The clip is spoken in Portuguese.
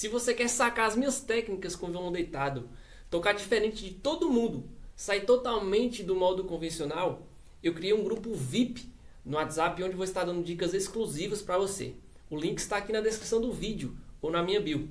Se você quer sacar as minhas técnicas com violão deitado, tocar diferente de todo mundo, sair totalmente do modo convencional, eu criei um grupo VIP no WhatsApp onde vou estar dando dicas exclusivas para você. O link está aqui na descrição do vídeo ou na minha bio.